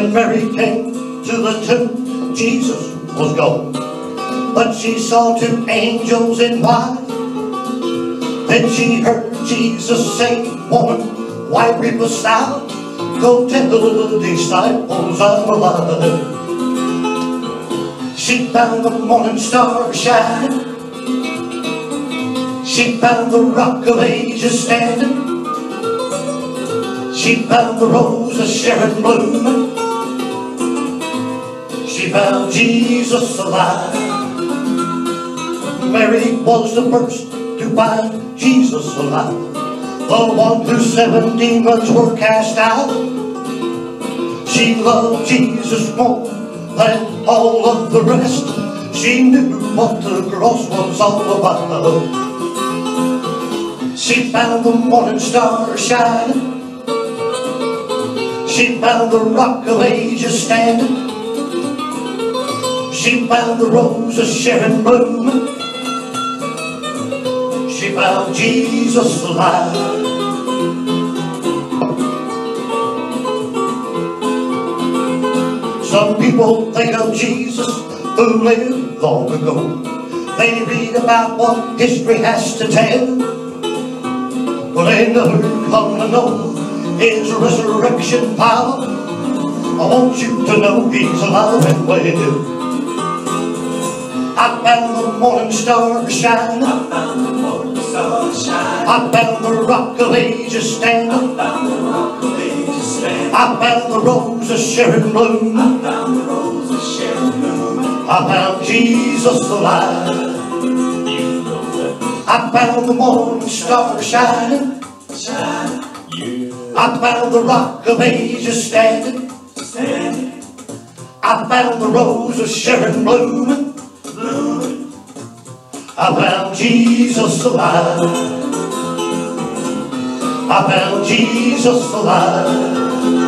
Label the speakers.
Speaker 1: When Mary came to the tomb, Jesus was gone. But she saw two angels in white. Then she heard Jesus say, Woman, why weepest thou? Go tell the disciples I'm alive. She found the morning star shining. She found the rock of ages standing. She found the rose of Sharon blooming. She found Jesus alive. Mary was the first to find Jesus alive. The one who seven demons were cast out. She loved Jesus more than all of the rest. She knew what the cross was all about. She found the morning star shining. She found the rock of ages standing. She found the rose of Sharon blooming. She found Jesus alive. Some people think of Jesus who lived long ago. They read about what history has to tell. But they never come to know his resurrection power. I want you to know he's alive and well. I found the morning star shining.
Speaker 2: I found the morning star shining.
Speaker 1: I found the rock of ages standing.
Speaker 2: I found the rock of ages standing.
Speaker 1: I found the rose of Sharon bloom.
Speaker 2: I found the rose of Sharon blooming.
Speaker 1: I found Jesus alive.
Speaker 2: You know that
Speaker 1: I found the morning star shining.
Speaker 2: shine.
Speaker 1: I found the rock of ages standing.
Speaker 2: standing,
Speaker 1: I found the rose of Sharon
Speaker 2: blooming.
Speaker 1: I found Jesus alive. I found Jesus alive.